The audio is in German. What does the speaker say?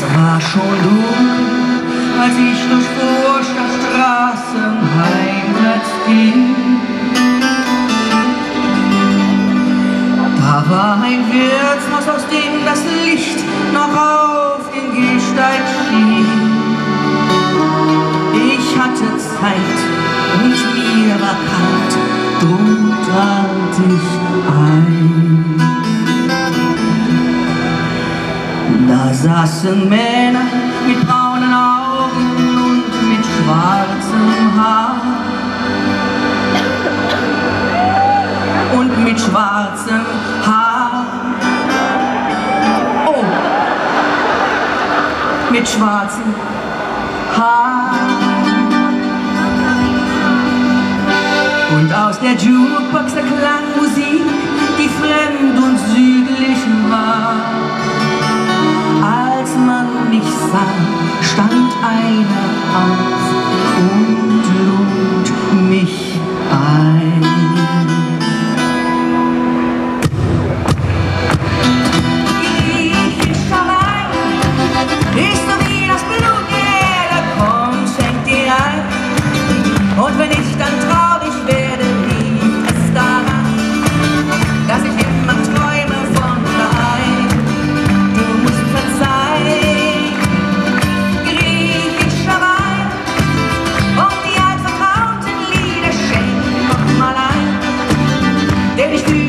Es war schon dunkel, als ich durch Vorstadtstraßen heimwärts ging. Da war ein Wirtshaus, aus dem das Licht noch auf den Gehsteig schien. Ich hatte Zeit und mir war kalt, drum trat ich ein. Da saßen Männer mit braunen Augen und mit schwarzem Haar. Und mit schwarzem Haar. Oh, mit schwarzem Haar. Und aus der Jukebox erklang Musik, Anfang stand eine auf und Baby,